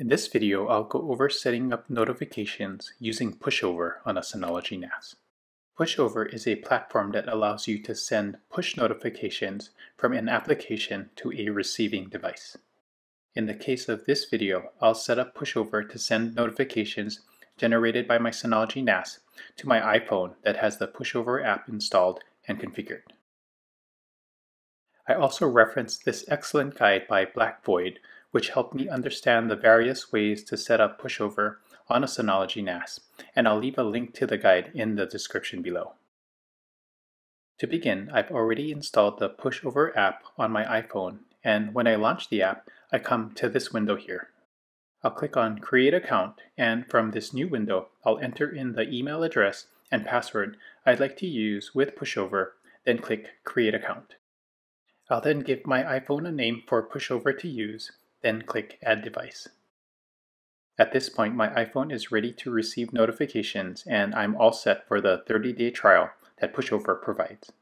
In this video, I'll go over setting up notifications using Pushover on a Synology NAS. Pushover is a platform that allows you to send push notifications from an application to a receiving device. In the case of this video, I'll set up Pushover to send notifications generated by my Synology NAS to my iPhone that has the Pushover app installed and configured. I also referenced this excellent guide by Blackvoid which helped me understand the various ways to set up pushover on a Synology NAS, and I'll leave a link to the guide in the description below. To begin, I've already installed the pushover app on my iPhone, and when I launch the app, I come to this window here. I'll click on Create Account, and from this new window, I'll enter in the email address and password I'd like to use with pushover, then click Create Account. I'll then give my iPhone a name for pushover to use, then click Add Device. At this point, my iPhone is ready to receive notifications and I'm all set for the 30-day trial that Pushover provides.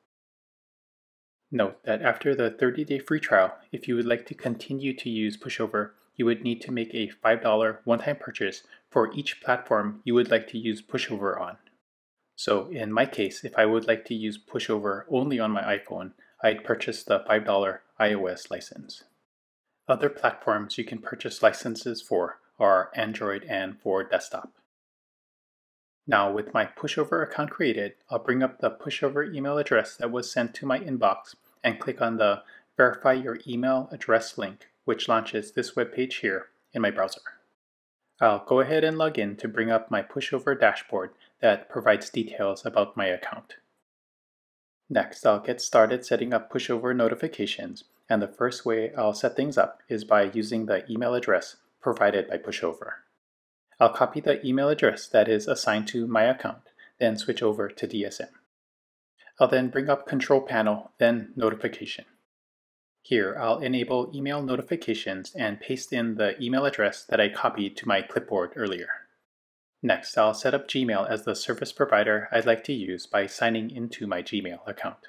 Note that after the 30-day free trial, if you would like to continue to use Pushover, you would need to make a $5 one-time purchase for each platform you would like to use Pushover on. So in my case, if I would like to use Pushover only on my iPhone, I'd purchase the $5 iOS license. Other platforms you can purchase licenses for are Android and for desktop. Now with my pushover account created, I'll bring up the pushover email address that was sent to my inbox and click on the verify your email address link, which launches this web page here in my browser. I'll go ahead and log in to bring up my pushover dashboard that provides details about my account. Next, I'll get started setting up pushover notifications and the first way I'll set things up is by using the email address provided by Pushover. I'll copy the email address that is assigned to my account, then switch over to DSM. I'll then bring up Control Panel, then Notification. Here, I'll enable email notifications and paste in the email address that I copied to my clipboard earlier. Next, I'll set up Gmail as the service provider I'd like to use by signing into my Gmail account.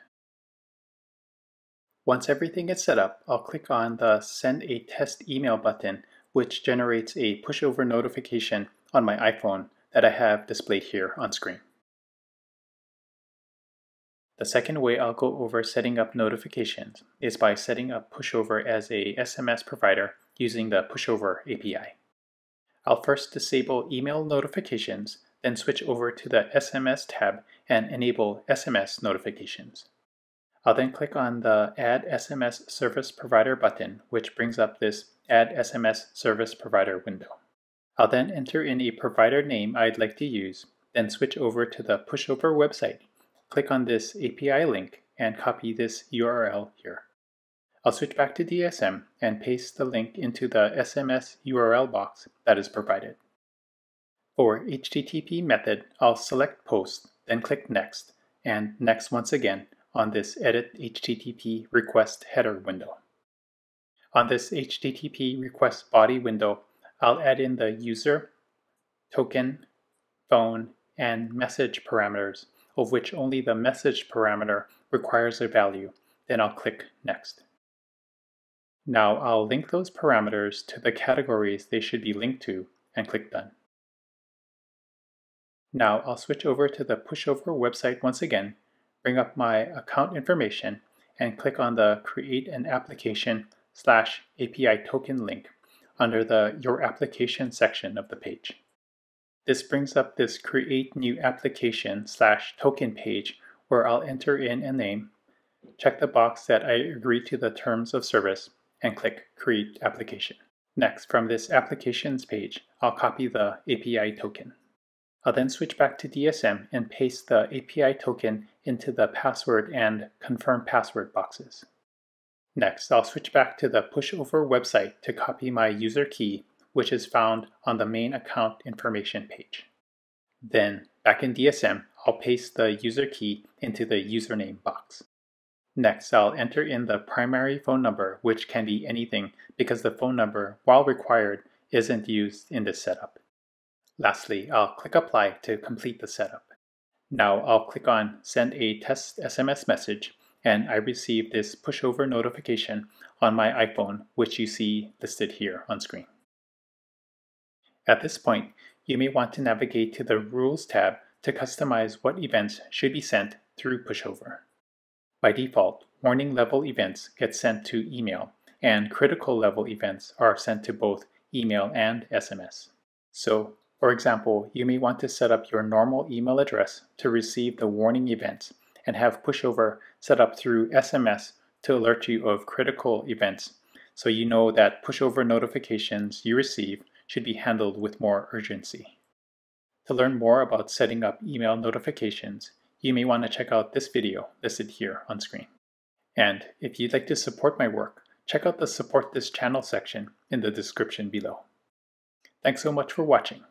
Once everything is set up, I'll click on the Send a Test Email button, which generates a pushover notification on my iPhone that I have displayed here on screen. The second way I'll go over setting up notifications is by setting up Pushover as a SMS provider using the Pushover API. I'll first disable email notifications, then switch over to the SMS tab and enable SMS notifications. I'll then click on the Add SMS Service Provider button, which brings up this Add SMS Service Provider window. I'll then enter in a provider name I'd like to use, then switch over to the Pushover website, click on this API link, and copy this URL here. I'll switch back to DSM and paste the link into the SMS URL box that is provided. For HTTP method, I'll select Post, then click Next, and Next once again, on this Edit HTTP Request Header window. On this HTTP Request Body window, I'll add in the user, token, phone, and message parameters, of which only the message parameter requires a value. Then I'll click Next. Now I'll link those parameters to the categories they should be linked to and click Done. Now I'll switch over to the Pushover website once again bring up my account information and click on the Create an Application slash API token link under the Your Application section of the page. This brings up this Create New Application slash token page where I'll enter in a name, check the box that I agree to the terms of service, and click Create Application. Next, from this Applications page, I'll copy the API token. I'll then switch back to DSM and paste the API token into the password and confirm password boxes. Next, I'll switch back to the pushover website to copy my user key, which is found on the main account information page. Then, back in DSM, I'll paste the user key into the username box. Next, I'll enter in the primary phone number, which can be anything because the phone number, while required, isn't used in this setup. Lastly, I'll click Apply to complete the setup. Now I'll click on Send a Test SMS message and I receive this pushover notification on my iPhone, which you see listed here on screen. At this point, you may want to navigate to the Rules tab to customize what events should be sent through pushover. By default, warning level events get sent to email, and critical level events are sent to both email and SMS. So, for example, you may want to set up your normal email address to receive the warning events and have pushover set up through SMS to alert you of critical events so you know that pushover notifications you receive should be handled with more urgency. To learn more about setting up email notifications, you may want to check out this video listed here on screen. And if you'd like to support my work, check out the Support This Channel section in the description below. Thanks so much for watching.